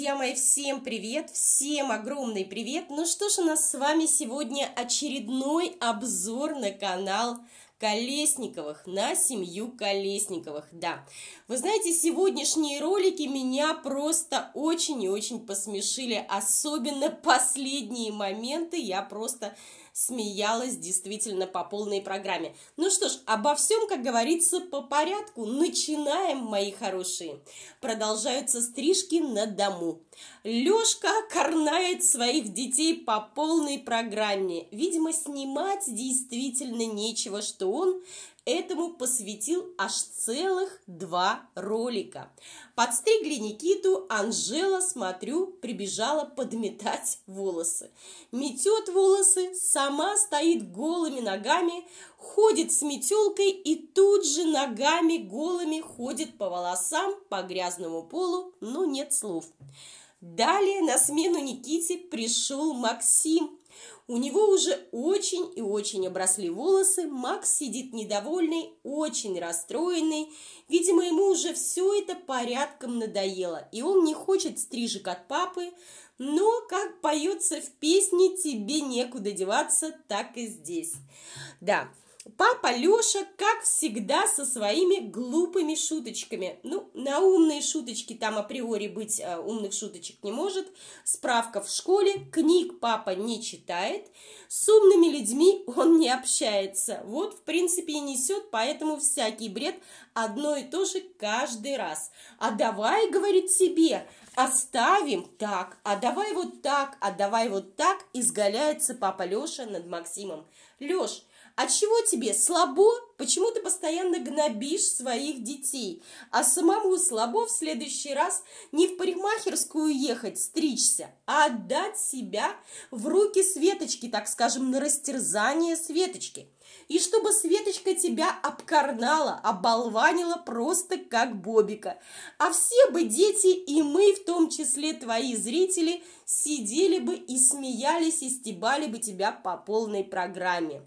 друзья мои, всем привет, всем огромный привет. Ну что ж, у нас с вами сегодня очередной обзор на канал Колесниковых, на семью Колесниковых, да. Вы знаете, сегодняшние ролики меня просто очень и очень посмешили, особенно последние моменты, я просто смеялась действительно по полной программе. Ну что ж, обо всем, как говорится, по порядку. Начинаем, мои хорошие. Продолжаются стрижки на дому. Лёшка корнает своих детей по полной программе. Видимо, снимать действительно нечего, что он этому посвятил аж целых два ролика. Подстригли Никиту, Анжела, смотрю, прибежала подметать волосы. Метет волосы, сама стоит голыми ногами, ходит с метелкой и тут же ногами голыми ходит по волосам, по грязному полу, но нет слов. Далее на смену Никите пришел Максим. У него уже очень и очень обросли волосы. Макс сидит недовольный, очень расстроенный. Видимо, ему уже все это порядком надоело, и он не хочет стрижек от папы. Но, как поется в песне «Тебе некуда деваться», так и здесь. Да, Папа Лёша, как всегда, со своими глупыми шуточками. Ну, на умные шуточки там априори быть э, умных шуточек не может. Справка в школе, книг папа не читает, с умными людьми он не общается. Вот, в принципе, и несет, поэтому всякий бред одно и то же каждый раз. А давай, говорит себе, оставим так, а давай вот так, а давай вот так, изгаляется папа Лёша над Максимом. Лёш, а чего тебе слабо? Почему ты постоянно гнобишь своих детей? А самому слабо в следующий раз не в парикмахерскую ехать, стричься, а отдать себя в руки Светочки, так скажем, на растерзание Светочки. И чтобы Светочка тебя обкарнала, оболванила просто как Бобика. А все бы дети, и мы, в том числе твои зрители, сидели бы и смеялись, и стебали бы тебя по полной программе.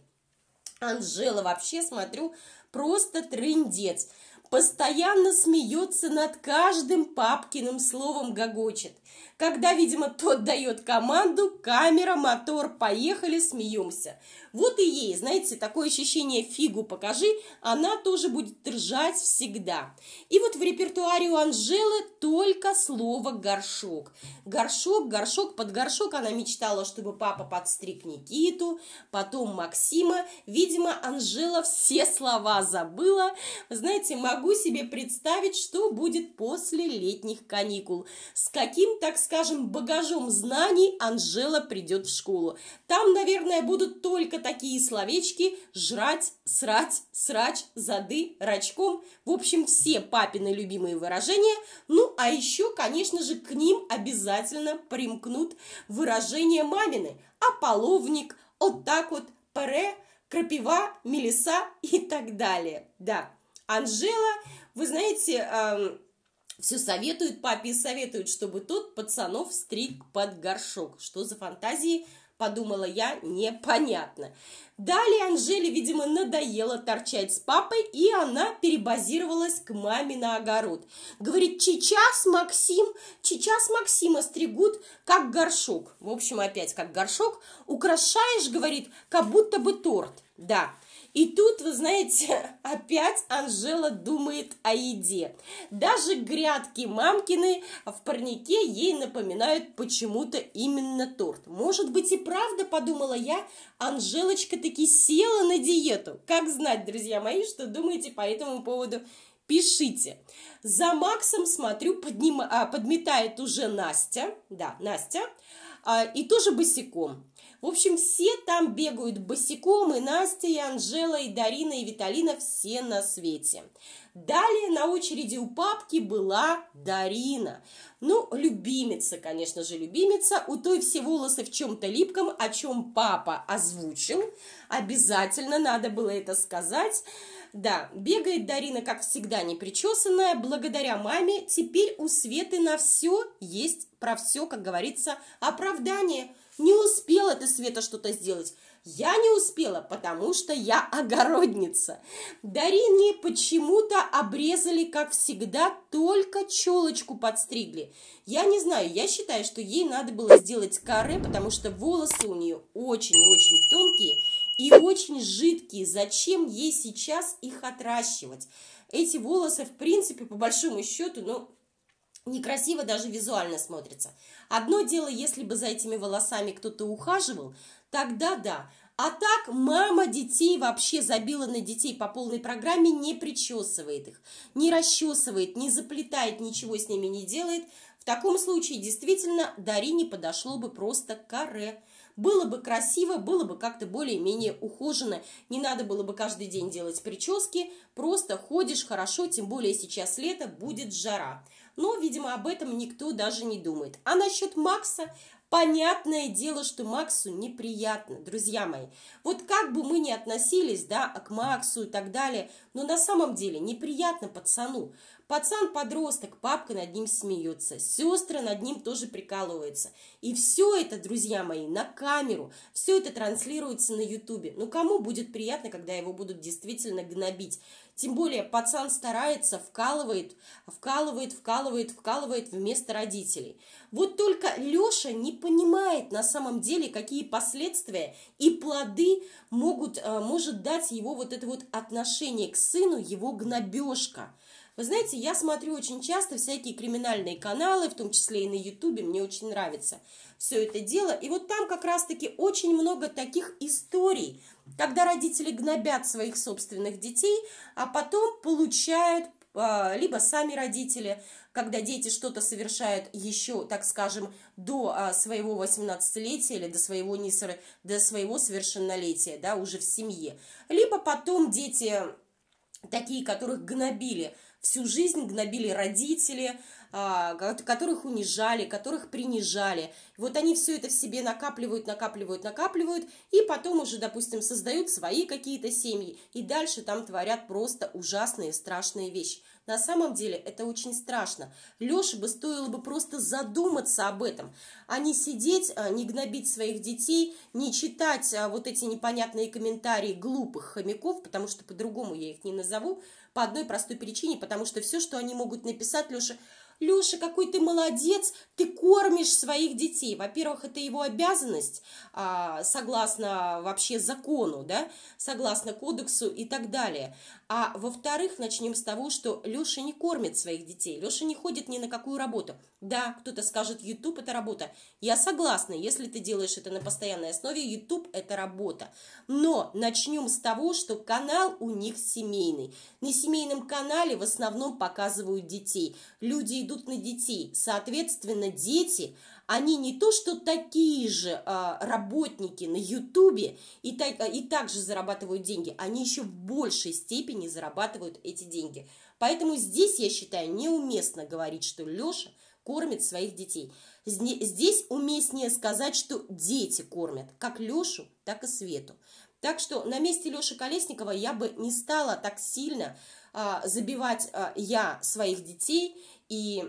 Анжела вообще, смотрю, просто трындец. Постоянно смеется над каждым папкиным словом гогочет. Когда, видимо, тот дает команду, камера, мотор, поехали, смеемся. Вот и ей, знаете, такое ощущение фигу покажи, она тоже будет ржать всегда. И вот в репертуаре у Анжелы только слово «горшок». Горшок, горшок, под горшок она мечтала, чтобы папа подстриг Никиту, потом Максима. Видимо, Анжела все слова забыла. знаете, могу себе представить, что будет после летних каникул. С каким, так скажем, багажом знаний Анжела придет в школу. Там, наверное, будут только такие словечки «жрать», «срать», «срач», «зады», «рачком». В общем, все папины любимые выражения. Ну, а еще, конечно же, к ним обязательно примкнут выражения мамины. Ополовник, вот так вот, паре, крапива, мелиса и так далее. Да, Анжела, вы знаете, э, все советует папе и советует, чтобы тот пацанов стриг под горшок. Что за фантазии подумала я, непонятно. Далее Анжеле, видимо, надоело торчать с папой, и она перебазировалась к маме на огород. Говорит, сейчас Максим, сейчас Максима стригут, как горшок. В общем, опять как горшок. Украшаешь, говорит, как будто бы торт. Да, и тут, вы знаете, опять Анжела думает о еде. Даже грядки мамкины в парнике ей напоминают почему-то именно торт. Может быть и правда, подумала я, Анжелочка таки села на диету. Как знать, друзья мои, что думаете по этому поводу? Пишите. За Максом, смотрю, подним... а, подметает уже Настя. Да, Настя. А, и тоже босиком. В общем, все там бегают босиком, и Настя, и Анжела, и Дарина, и Виталина, все на свете. Далее на очереди у папки была Дарина. Ну, любимица, конечно же, любимица. У той все волосы в чем-то липком, о чем папа озвучил. Обязательно надо было это сказать. Да, бегает Дарина, как всегда, непричесанная. Благодаря маме теперь у Светы на все есть, про все, как говорится, оправдание – Не успела ты, Света, что-то сделать. Я не успела, потому что я огородница. Дарине почему-то обрезали, как всегда, только челочку подстригли. Я не знаю, я считаю, что ей надо было сделать каре, потому что волосы у нее очень-очень тонкие и очень жидкие. Зачем ей сейчас их отращивать? Эти волосы, в принципе, по большому счету, ну, некрасиво даже визуально смотрится. Одно дело, если бы за этими волосами кто-то ухаживал, тогда да. А так мама детей вообще забила на детей по полной программе, не причесывает их, не расчесывает, не заплетает, ничего с ними не делает. В таком случае действительно Дарине подошло бы просто каре. Было бы красиво, было бы как-то более-менее ухожено. Не надо было бы каждый день делать прически. Просто ходишь хорошо, тем более сейчас лето, будет жара. Но, видимо, об этом никто даже не думает. А насчет Макса, Понятное дело, что Максу неприятно, друзья мои. Вот как бы мы ни относились, да, к Максу и так далее, но на самом деле неприятно пацану. Пацан-подросток, папка над ним смеется, сестры над ним тоже прикалываются. И все это, друзья мои, на камеру, все это транслируется на ютубе. Ну, кому будет приятно, когда его будут действительно гнобить? Тем более пацан старается, вкалывает, вкалывает, вкалывает, вкалывает вместо родителей. Вот только Леша не понимает на самом деле, какие последствия и плоды могут, э, может дать его вот это вот отношение к сыну, его гнобежка. Вы знаете, я смотрю очень часто всякие криминальные каналы, в том числе и на Ютубе, мне очень нравится все это дело. И вот там как раз-таки очень много таких историй, когда родители гнобят своих собственных детей, а потом получают а, либо сами родители, когда дети что-то совершают еще, так скажем, до а, своего 18-летия или до своего, до своего совершеннолетия, да, уже в семье. Либо потом дети такие, которых гнобили всю жизнь, гнобили родители, а, которых унижали, которых принижали. Вот они все это в себе накапливают, накапливают, накапливают, и потом уже, допустим, создают свои какие-то семьи, и дальше там творят просто ужасные, страшные вещи. На самом деле это очень страшно. Леше бы стоило бы просто задуматься об этом, а не сидеть, а, не гнобить своих детей, не читать а, вот эти непонятные комментарии глупых хомяков, потому что по-другому я их не назову, по одной простой причине, потому что все, что они могут написать, Леша, Леша, какой ты молодец, ты кормишь своих детей. Во-первых, это его обязанность, а, согласно вообще закону, да, согласно кодексу и так далее. А во-вторых, начнем с того, что Леша не кормит своих детей, Леша не ходит ни на какую работу. Да, кто-то скажет, YouTube это работа. Я согласна, если ты делаешь это на постоянной основе, YouTube это работа. Но начнем с того, что канал у них семейный. На семейном канале в основном показывают детей. Люди идут на детей. Соответственно, дети – они не то, что такие же а, работники на Ютубе и, так, и также зарабатывают деньги, они еще в большей степени зарабатывают эти деньги. Поэтому здесь, я считаю, неуместно говорить, что Леша кормит своих детей. Здесь уместнее сказать, что дети кормят как Лешу, так и Свету. Так что на месте Леши Колесникова я бы не стала так сильно а, забивать а, я своих детей и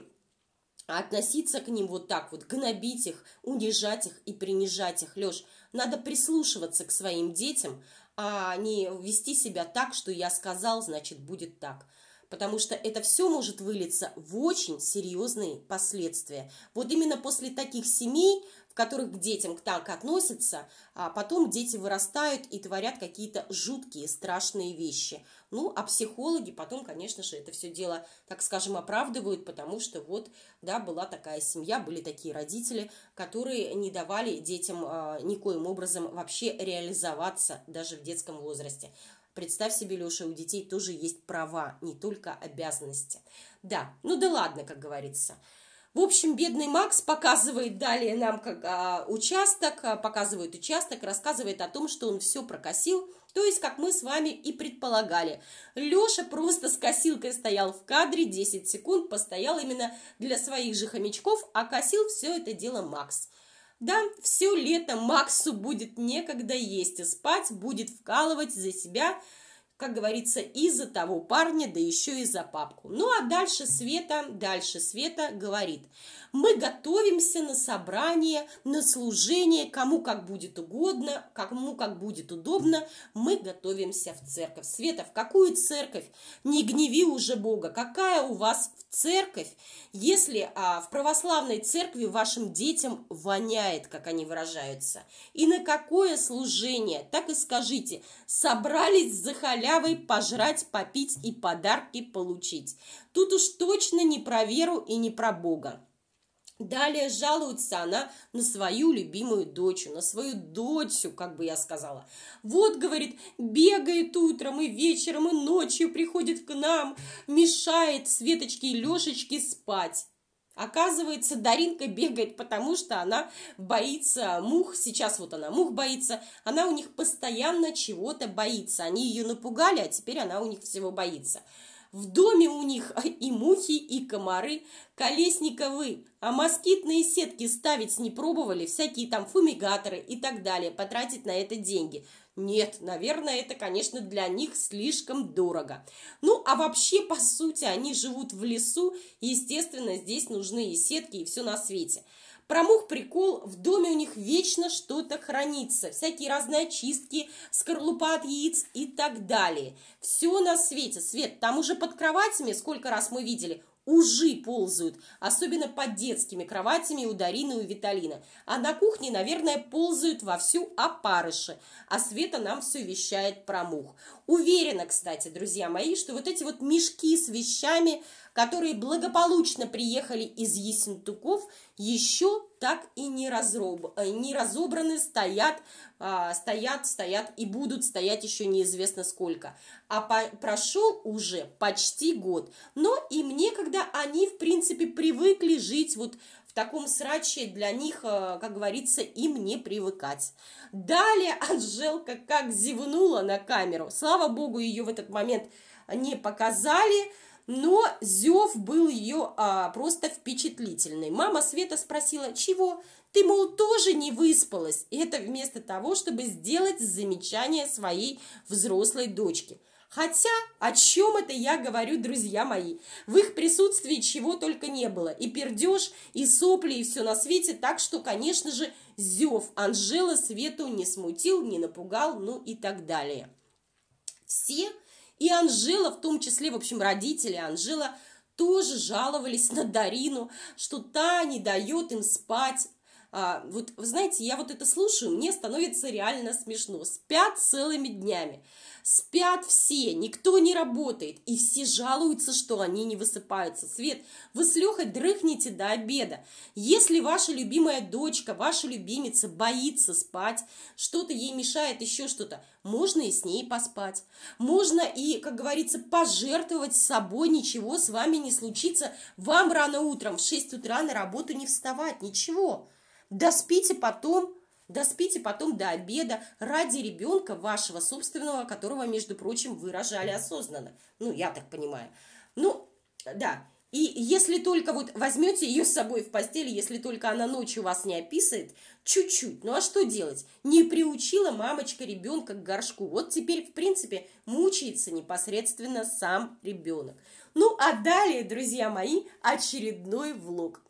относиться к ним вот так вот, гнобить их, унижать их и принижать их. Леш, надо прислушиваться к своим детям, а не вести себя так, что я сказал, значит, будет так. Потому что это все может вылиться в очень серьезные последствия. Вот именно после таких семей в которых к детям так относятся, а потом дети вырастают и творят какие-то жуткие, страшные вещи. Ну, а психологи потом, конечно же, это все дело, так скажем, оправдывают, потому что вот, да, была такая семья, были такие родители, которые не давали детям а, никоим образом вообще реализоваться даже в детском возрасте. Представь себе, Леша, у детей тоже есть права, не только обязанности. Да, ну да ладно, как говорится. В общем, бедный Макс показывает далее нам как а, участок, а, показывает участок, рассказывает о том, что он все прокосил, то есть, как мы с вами и предполагали. Леша просто с косилкой стоял в кадре 10 секунд, постоял именно для своих же хомячков, а косил все это дело Макс. Да, все лето Максу будет некогда есть и спать, будет вкалывать за себя, как говорится, из-за того парня, да еще и за папку. Ну а дальше Света, дальше Света говорит – мы готовимся на собрание, на служение, кому как будет угодно, кому как будет удобно. Мы готовимся в церковь. Света, в какую церковь? Не гневи уже Бога. Какая у вас церковь, если а, в православной церкви вашим детям воняет, как они выражаются? И на какое служение? Так и скажите. Собрались за халявой пожрать, попить и подарки получить. Тут уж точно не про веру и не про Бога. Далее жалуется она на свою любимую дочь, на свою дочь, как бы я сказала. Вот, говорит, бегает утром и вечером, и ночью приходит к нам, мешает Светочке и Лешечке спать. Оказывается, Даринка бегает, потому что она боится мух. Сейчас вот она мух боится. Она у них постоянно чего-то боится. Они ее напугали, а теперь она у них всего боится. В доме у них и мухи, и комары, колесниковы, а москитные сетки ставить не пробовали, всякие там фумигаторы и так далее, потратить на это деньги. Нет, наверное, это, конечно, для них слишком дорого. Ну, а вообще, по сути, они живут в лесу, естественно, здесь нужны и сетки, и все на свете – про мух прикол, в доме у них вечно что-то хранится, всякие разные очистки, скорлупа от яиц и так далее. Все на свете. Свет, там уже под кроватями, сколько раз мы видели, ужи ползают, особенно под детскими кроватями у Дарины и у Виталина. А на кухне, наверное, ползают вовсю опарыши, а Света нам все вещает про мух. Уверена, кстати, друзья мои, что вот эти вот мешки с вещами, которые благополучно приехали из Ессентуков, еще так и не, разроб... Э, не разобраны, стоят, а, стоят, стоят и будут стоять еще неизвестно сколько. А по... прошел уже почти год. Но им некогда, они, в принципе, привыкли жить вот в таком сраче для них, э, как говорится, им не привыкать. Далее Анжелка как зевнула на камеру. Слава богу, ее в этот момент не показали но зев был ее а, просто впечатлительный. Мама Света спросила, чего? Ты, мол, тоже не выспалась. И это вместо того, чтобы сделать замечание своей взрослой дочке. Хотя, о чем это я говорю, друзья мои? В их присутствии чего только не было. И пердеж, и сопли, и все на свете. Так что, конечно же, зев Анжела Свету не смутил, не напугал, ну и так далее. Все и Анжела, в том числе, в общем, родители Анжела тоже жаловались на Дарину, что та не дает им спать. А, вот, вы знаете, я вот это слушаю, мне становится реально смешно. Спят целыми днями. Спят все, никто не работает, и все жалуются, что они не высыпаются. Свет, вы с Лехой дрыхнете до обеда. Если ваша любимая дочка, ваша любимица боится спать, что-то ей мешает, еще что-то, можно и с ней поспать. Можно и, как говорится, пожертвовать собой, ничего с вами не случится. Вам рано утром в 6 утра на работу не вставать, ничего. Доспите потом, Доспите потом до обеда ради ребенка вашего собственного, которого, между прочим, вы рожали осознанно. Ну, я так понимаю. Ну, да. И если только вот возьмете ее с собой в постель, если только она ночью вас не описывает, чуть-чуть. Ну а что делать? Не приучила мамочка ребенка к горшку. Вот теперь, в принципе, мучается непосредственно сам ребенок. Ну а далее, друзья мои, очередной влог.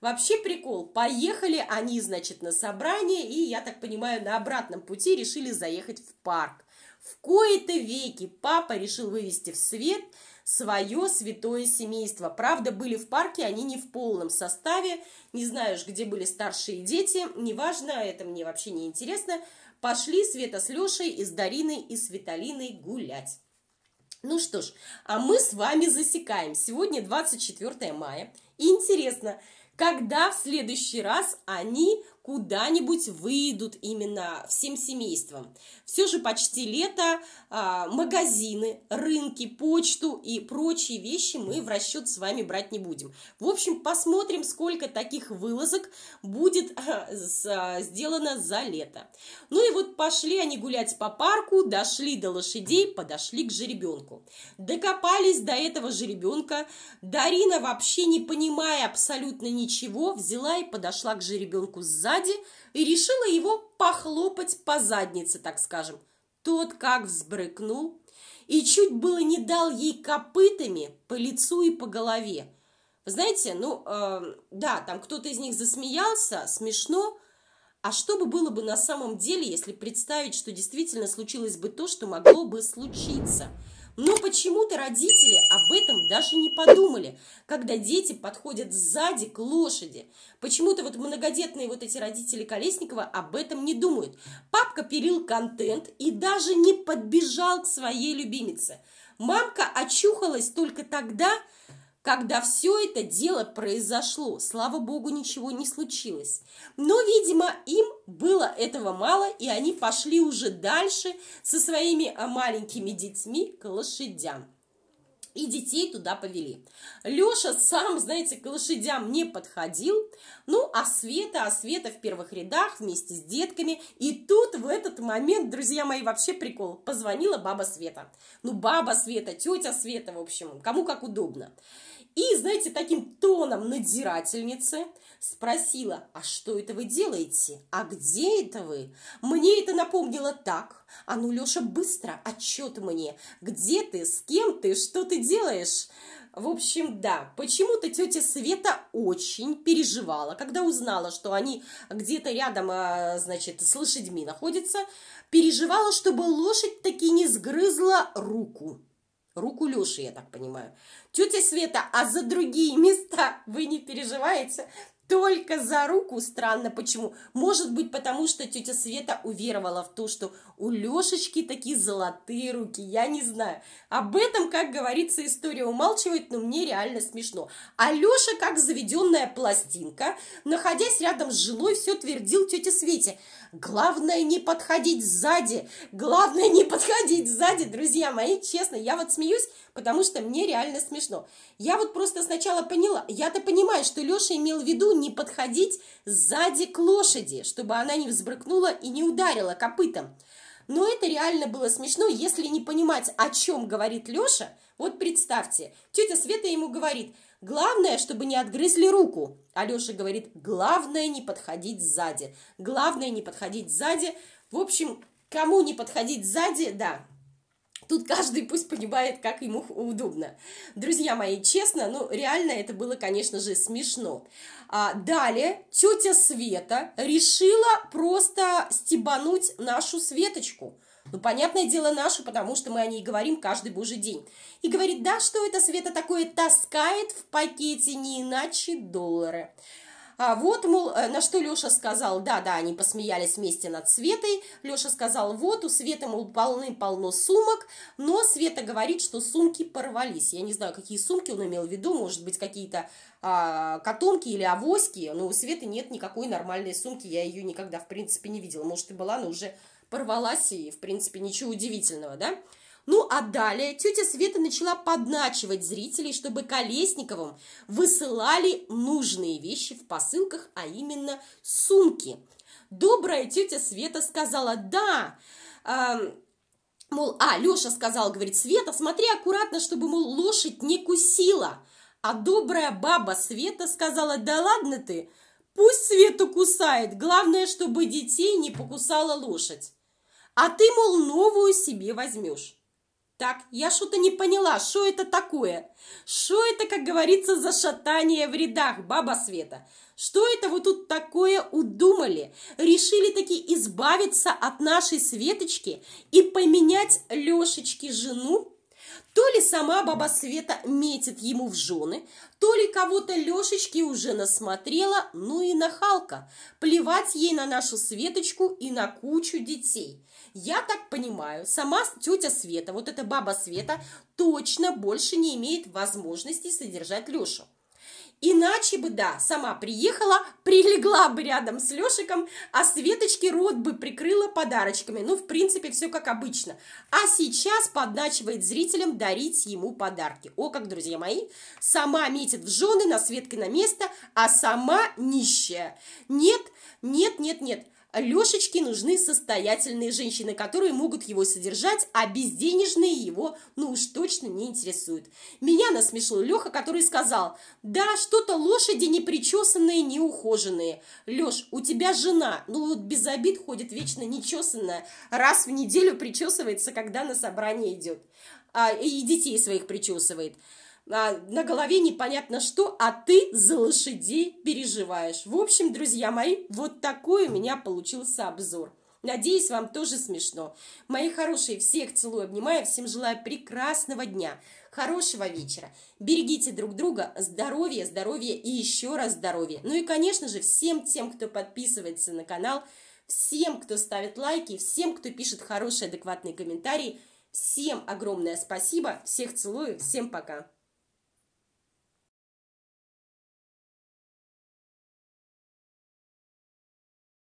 Вообще прикол. Поехали они, значит, на собрание, и, я так понимаю, на обратном пути решили заехать в парк. В кои-то веки папа решил вывести в свет свое святое семейство. Правда, были в парке они не в полном составе. Не знаешь, где были старшие дети. Неважно, это мне вообще не интересно. Пошли Света с Лешей и с Дариной и с гулять. Ну что ж, а мы с вами засекаем. Сегодня 24 мая. И интересно, когда в следующий раз они куда-нибудь выйдут именно всем семейством. Все же почти лето, а, магазины, рынки, почту и прочие вещи мы в расчет с вами брать не будем. В общем, посмотрим, сколько таких вылазок будет а, а, сделано за лето. Ну и вот пошли они гулять по парку, дошли до лошадей, подошли к жеребенку. Докопались до этого жеребенка. Дарина, вообще не понимая абсолютно ничего, взяла и подошла к жеребенку сзади и решила его похлопать по заднице, так скажем. Тот как взбрыкнул, и чуть было не дал ей копытами по лицу и по голове. Знаете, ну, э, да, там кто-то из них засмеялся, смешно, а что бы было бы на самом деле, если представить, что действительно случилось бы то, что могло бы случиться? Но почему-то родители об этом даже не подумали, когда дети подходят сзади к лошади. Почему-то вот многодетные вот эти родители Колесникова об этом не думают. Папка перил контент и даже не подбежал к своей любимице. Мамка очухалась только тогда, когда все это дело произошло. Слава богу, ничего не случилось. Но, видимо, им было этого мало, и они пошли уже дальше со своими а, маленькими детьми к лошадям и детей туда повели. Леша сам, знаете, к лошадям не подходил, ну, а Света, а Света в первых рядах вместе с детками, и тут в этот момент, друзья мои, вообще прикол, позвонила баба Света. Ну, баба Света, тетя Света, в общем, кому как удобно. И, знаете, таким тоном надзирательницы спросила, а что это вы делаете? А где это вы? Мне это напомнило так. А ну, Леша, быстро, отчет мне. Где ты, с кем ты, что ты делаешь? В общем, да, почему-то тетя Света очень переживала, когда узнала, что они где-то рядом, а, значит, с лошадьми находятся, переживала, чтобы лошадь таки не сгрызла руку. Руку Леши, я так понимаю. Тетя Света, а за другие места вы не переживаете? Только за руку. Странно, почему? Может быть, потому что тетя Света уверовала в то, что у Лешечки такие золотые руки. Я не знаю. Об этом, как говорится, история умалчивает, но мне реально смешно. А Леша, как заведенная пластинка, находясь рядом с женой, все твердил тете Свете. Главное не подходить сзади. Главное не подходить сзади, друзья мои. Честно, я вот смеюсь, потому что мне реально смешно. Я вот просто сначала поняла, я-то понимаю, что Леша имел в виду не подходить сзади к лошади, чтобы она не взбрыкнула и не ударила копытом. Но это реально было смешно, если не понимать, о чем говорит Леша. Вот представьте, тетя Света ему говорит, главное, чтобы не отгрызли руку. А Леша говорит, главное не подходить сзади. Главное не подходить сзади. В общем, кому не подходить сзади, да, Тут каждый пусть понимает, как ему удобно. Друзья мои, честно, ну реально это было, конечно же, смешно. А, далее тетя Света решила просто стебануть нашу Светочку. Ну, понятное дело, нашу, потому что мы о ней говорим каждый божий день. И говорит, да, что это Света такое таскает в пакете, не иначе доллары. А вот, мол, э, на что Леша сказал, да-да, они посмеялись вместе над Светой. Леша сказал, вот, у Светы, мол, полны-полно сумок, но Света говорит, что сумки порвались. Я не знаю, какие сумки он имел в виду, может быть, какие-то а, котомки или авоськи, но у Светы нет никакой нормальной сумки, я ее никогда, в принципе, не видела. Может, и была, но уже порвалась, и, в принципе, ничего удивительного, да? Ну, а далее тетя Света начала подначивать зрителей, чтобы Колесниковым высылали нужные вещи в посылках, а именно сумки. Добрая тетя Света сказала «да», э, мол, а, Леша сказал, говорит, Света, смотри аккуратно, чтобы, мол, лошадь не кусила. А добрая баба Света сказала, да ладно ты, пусть Свету кусает, главное, чтобы детей не покусала лошадь. А ты, мол, новую себе возьмешь. Так, я что-то не поняла, что это такое? Что это, как говорится, за шатание в рядах, баба Света? Что это вы тут такое удумали? Решили таки избавиться от нашей Светочки и поменять Лешечке жену? То ли сама баба Света метит ему в жены, то ли кого-то Лешечки уже насмотрела, ну и нахалка. Плевать ей на нашу Светочку и на кучу детей. Я так понимаю, сама тетя Света, вот эта баба Света, точно больше не имеет возможности содержать Лешу. Иначе бы, да, сама приехала, прилегла бы рядом с Лешиком, а Светочке рот бы прикрыла подарочками. Ну, в принципе, все как обычно. А сейчас подначивает зрителям дарить ему подарки. О, как, друзья мои, сама метит в жены на Светкино место, а сама нищая. Нет, нет, нет, нет. Лешечке нужны состоятельные женщины, которые могут его содержать, а безденежные его, ну уж точно не интересуют. Меня насмешил Леха, который сказал, да, что-то лошади не причесанные, не ухоженные. Леш, у тебя жена, ну вот без обид ходит вечно нечесанная, раз в неделю причесывается, когда на собрание идет, а, и детей своих причесывает а, на голове непонятно что, а ты за лошадей переживаешь. В общем, друзья мои, вот такой у меня получился обзор. Надеюсь, вам тоже смешно. Мои хорошие, всех целую, обнимаю, всем желаю прекрасного дня, хорошего вечера. Берегите друг друга, здоровья, здоровья и еще раз здоровья. Ну и, конечно же, всем тем, кто подписывается на канал, всем, кто ставит лайки, всем, кто пишет хорошие, адекватные комментарии, всем огромное спасибо, всех целую, всем пока.